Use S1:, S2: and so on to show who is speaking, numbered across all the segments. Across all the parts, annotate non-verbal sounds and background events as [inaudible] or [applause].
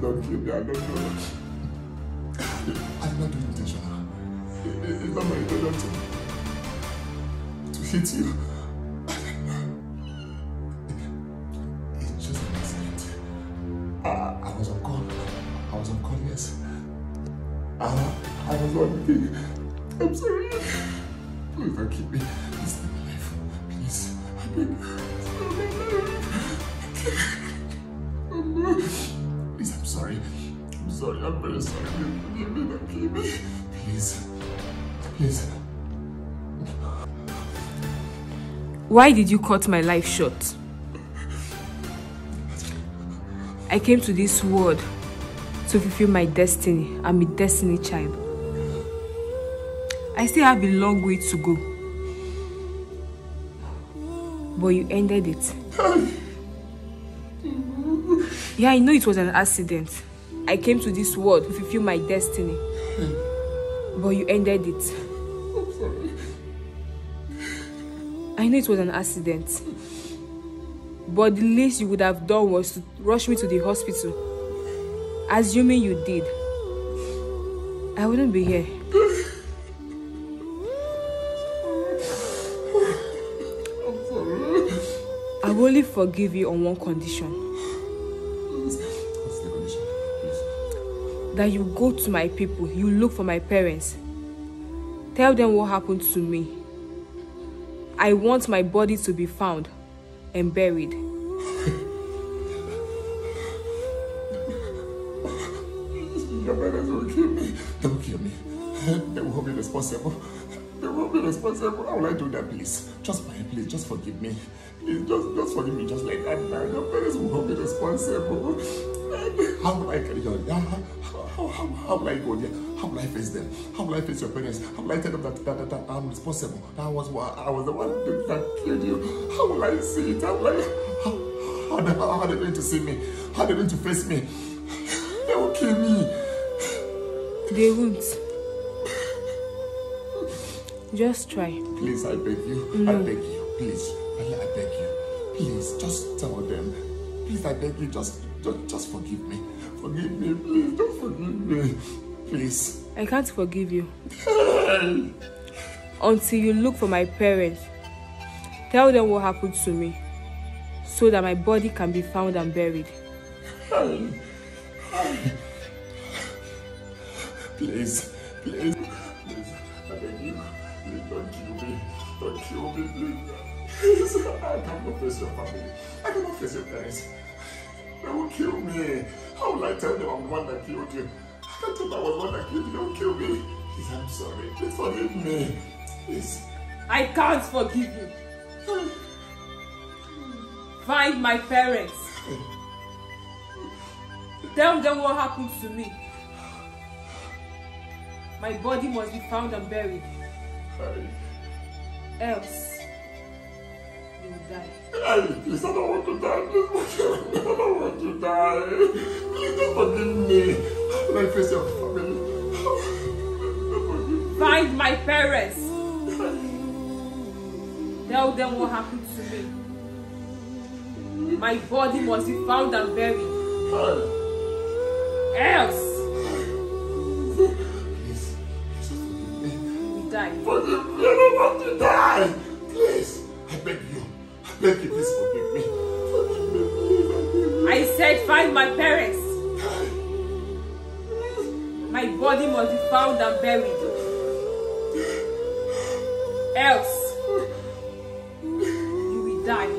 S1: don't kill me. I don't know. I'm not do it intentional. It, it, it's not my intention to, hit you. It's just an accident. I, was on call. I was on call, yes. I, I was on the... I'm sorry. Please don't keep me. Please. Please. I'm sorry. I'm very sorry. Please forgive me. Don't kill me. Please. Please.
S2: Why did you cut my life short? I came to this world to fulfill my destiny. I'm a destiny child. I still have a long way to go. But you ended it. Yeah, I know it was an accident. I came to this world to fulfill my destiny. But you ended it.
S1: Sorry.
S2: I know it was an accident. But the least you would have done was to rush me to the hospital. Assuming you did, I wouldn't be here. I will only forgive you on one condition that you go to my people, you look for my parents, tell them what happened to me. I want my body to be found and buried.
S1: Your parents will kill me. They will kill me. They will hold me responsible. They will hold me responsible. How will I do that, please? Just my please, just forgive me. Please, just, just forgive me, just like that. Your parents will hold me responsible. How will I carry on? How, how, how, how will I go there? How will I face them? How will I face your parents? How will I tell them that, that, that, that I'm responsible? That I was, I was the one that, killed you. How will I see it? How will I, how, how, how are they going to see me? How are they going to face me? They will kill me.
S2: They won't. Just try.
S1: Please, I beg you. I beg you. Please. I, I beg you. Please, just tell them. Please, I beg you. Just, just, just forgive me. Forgive me. Please, just forgive me. Please.
S2: I can't forgive you until you look for my parents. Tell them what happened to me so that my body can be found and buried.
S1: Please. Please. Please. I beg you. Please, don't kill me. Don't kill me, please. Please. [laughs] I cannot face your family. I cannot face your parents. They will kill me. How will I tell them I'm the one that killed you? I can't tell them I was the one that killed you. They will kill me. Please, I'm sorry. Please forgive me. Please.
S2: I can't forgive you. Find my parents. Tell them what happened to me. My body must be found and buried.
S1: I,
S2: Else, will die.
S1: Please, I don't want to die. Please. I don't want to die. Please, don't forgive me. I face your family?
S2: Find my parents. Tell them what happened to me. My body must be found and buried. Else, die.
S1: Forgive me. I don't want to die. Please, I beg you. You, please forgive me. I
S2: said find my parents. My body must be found and buried. Else, you will die.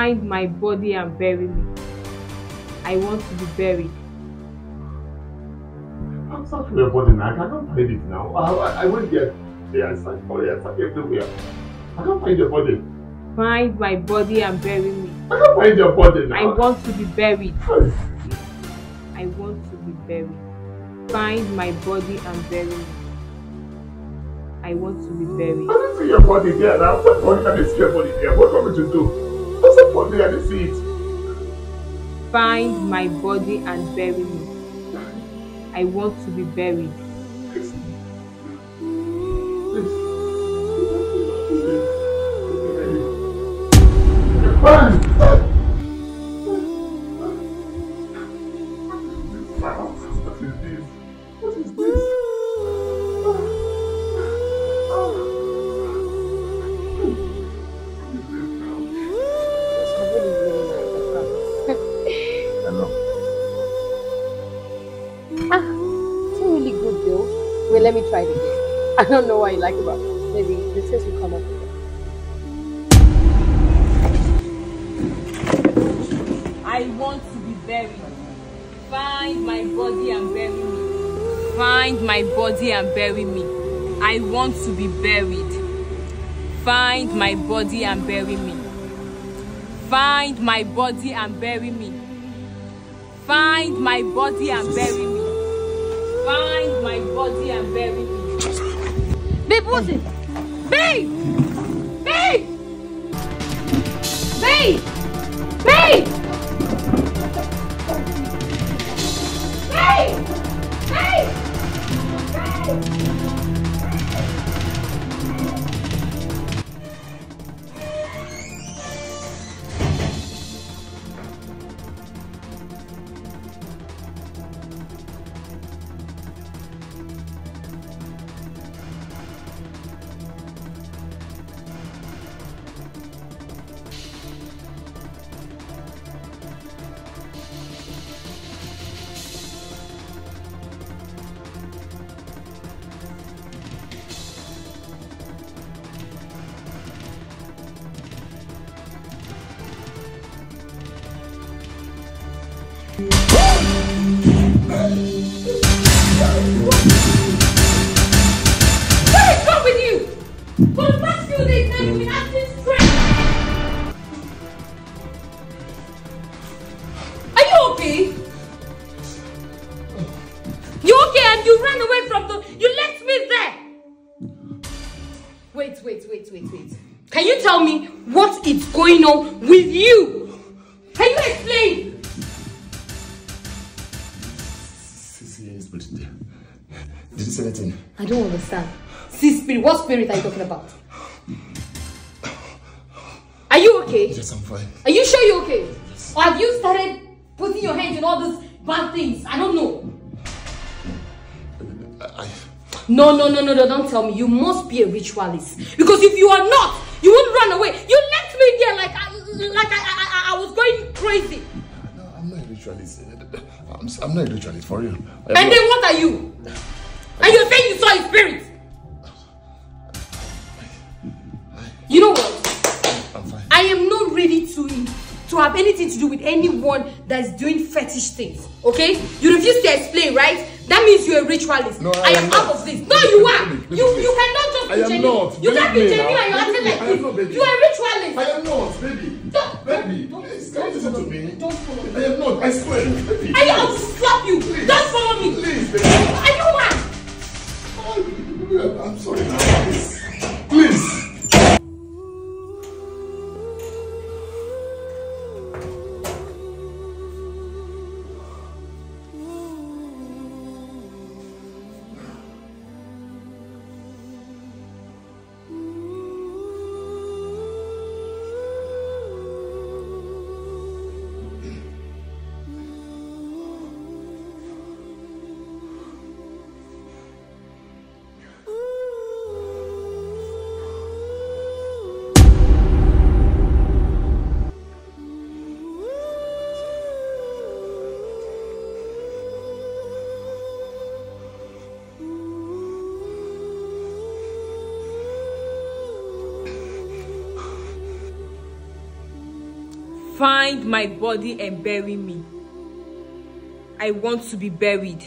S2: Find my body and bury me. I want to be buried.
S1: I'm sorry for your body now. I cannot find it now. I, I went there. Yeah, I searched for it. I searched everywhere. I can't find your body.
S2: Find my body and bury me.
S1: I can't find your body now.
S2: I want to be buried. I want to be buried. Find my body and bury me. I want to be buried.
S1: I didn't see your body there now. What body I didn't see your body there? What want me to do? What's the body? Didn't see it.
S2: Find my body and bury me. I want to be buried.
S1: Please. Please. Fine.
S3: Let me try it again. [laughs] I don't know why you like it, but maybe the taste will come up again.
S2: I want to be buried. Find my body and bury me. Find my body and bury me. I want to be buried. Find my body and bury me. Find my body and bury me. Find my body and bury me. Find my body and bury me.
S3: Babe, what's it?
S2: Babe! Babe!
S3: Babe! Babe!
S2: Babe! Babe!
S3: What wait, wait. Can you tell me what is going on with you? Can you explain?
S1: But did you say anything?
S3: I don't understand. See, spirit. What spirit are you talking about? Are you okay?
S1: Yes, I'm fine.
S3: Are you sure you're okay? Yes. Or have you started putting your hands in all these bad things? I don't know.
S1: I,
S3: No, no, no, no, no, don't tell me. You must be a ritualist. Because if you are not, you wouldn't run away. You left me there like uh, I, like I, I, I, was going crazy.
S1: no, I'm not a ritualist. I'm, I'm not a ritualist for real.
S3: And then what are you? And you're saying you saw a spirit. You know what?
S1: I'm fine.
S3: I am not ready to to have anything to do with anyone that is doing fetish things. Okay? You refuse to explain, right? That means you're a ritualist.
S1: No, I
S3: I,
S1: am
S3: am out of this. No, you are. You you cannot just
S1: I
S3: be
S1: am
S3: genuine.
S1: not.
S3: You can't be genuine and you're acting like
S1: me, I am not,
S3: this. You are a ritualist.
S1: I am not, baby.
S3: Don't-
S1: baby,
S3: don't-
S1: please,
S3: don't
S1: listen to me?
S3: Don't follow me.
S1: I am not, I swear. Baby,
S3: I am to slap you.
S1: Please.
S3: Don't follow me.
S1: Please, baby.
S3: Are you mad?
S1: I'm sorry
S2: Find my body and bury me. I want to be buried.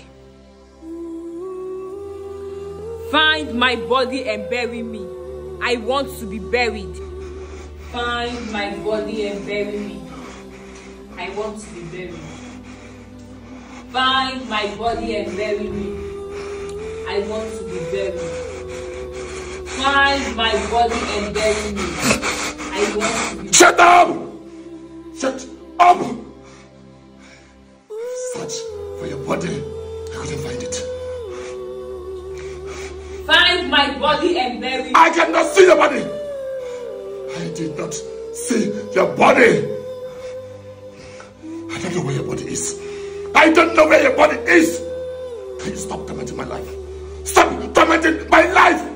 S2: Find my body and bury me. I want to be buried. Find my body and bury me. I want to be buried. Find my body and bury me. I want to be buried. Find my body and bury me. I want to be
S1: Shut up! Shut up! Search for your body. I couldn't find it.
S2: Find my body and bury me.
S1: I cannot see your body. I did not see your body. I don't know where your body is. I don't know where your body is. Can you stop tormenting my life? Stop tormenting my life!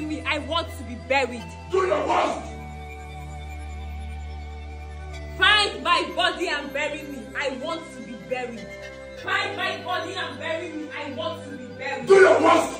S2: Bury me. I want to be buried.
S1: Do your worst!
S2: Find my body and bury me. I want to be buried. Find my body and bury me. I want to be buried.
S1: Do your worst!